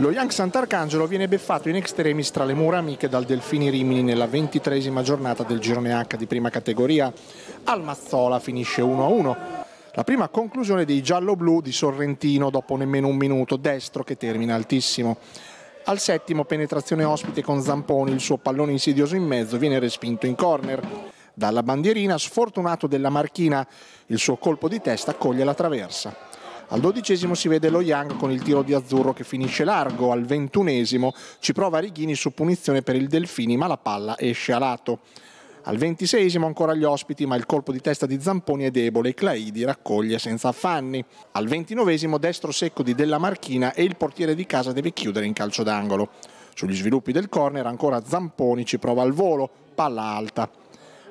Lo Young Sant'Arcangelo viene beffato in extremis tra le mura amiche dal Delfini Rimini nella ventitresima giornata del girone H di prima categoria. Al Mazzola finisce 1-1. La prima conclusione dei giallo-blu di Sorrentino dopo nemmeno un minuto, destro che termina altissimo. Al settimo penetrazione ospite con Zamponi, il suo pallone insidioso in mezzo viene respinto in corner. Dalla bandierina, sfortunato della Marchina, il suo colpo di testa coglie la traversa. Al dodicesimo si vede lo Young con il tiro di azzurro che finisce largo, al ventunesimo ci prova Righini su punizione per il Delfini ma la palla esce a lato. Al ventiseiesimo ancora gli ospiti ma il colpo di testa di Zamponi è debole e Claidi raccoglie senza affanni. Al ventinovesimo destro secco di Della Marchina e il portiere di casa deve chiudere in calcio d'angolo. Sugli sviluppi del corner ancora Zamponi ci prova al volo, palla alta.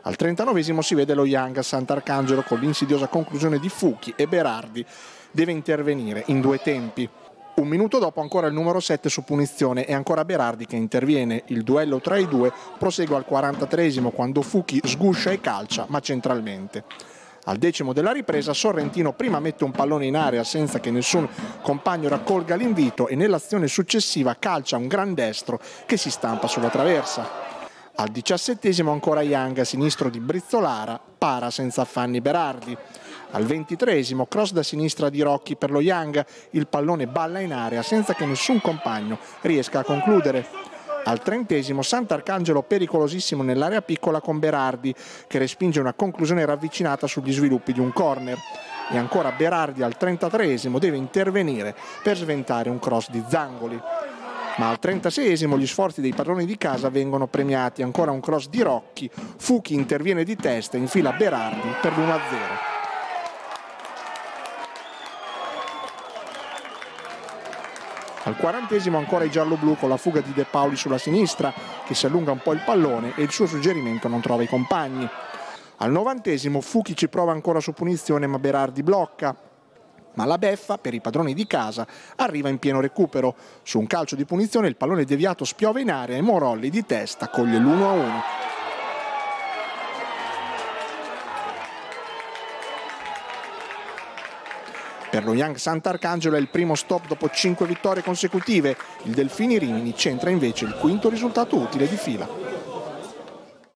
Al 39 si vede lo Young a Sant'Arcangelo con l'insidiosa conclusione di Fuchi e Berardi deve intervenire in due tempi. Un minuto dopo ancora il numero 7 su punizione e ancora Berardi che interviene. Il duello tra i due prosegue al 43 quando Fuchi sguscia e calcia, ma centralmente. Al decimo della ripresa Sorrentino prima mette un pallone in area senza che nessun compagno raccolga l'invito e nell'azione successiva calcia un gran destro che si stampa sulla traversa. Al diciassettesimo ancora Young sinistro di Brizzolara, para senza affanni Berardi. Al ventitresimo, cross da sinistra di Rocchi per lo Young, il pallone balla in area senza che nessun compagno riesca a concludere. Al trentesimo, Sant'Arcangelo pericolosissimo nell'area piccola con Berardi, che respinge una conclusione ravvicinata sugli sviluppi di un corner. E ancora Berardi al 33 deve intervenire per sventare un cross di Zangoli. Ma al 36 gli sforzi dei padroni di casa vengono premiati. Ancora un cross di Rocchi, Fuchi interviene di testa e infila Berardi per l'1-0. Al quarantesimo ancora i giallo-blu con la fuga di De Paoli sulla sinistra che si allunga un po' il pallone e il suo suggerimento non trova i compagni. Al novantesimo Fuchi ci prova ancora su punizione ma Berardi blocca. Ma la beffa, per i padroni di casa, arriva in pieno recupero. Su un calcio di punizione il pallone deviato spiove in area e Morolli di testa coglie l'1-1. Per lo Young Sant'Arcangelo è il primo stop dopo 5 vittorie consecutive. Il Delfini Rimini centra invece il quinto risultato utile di fila.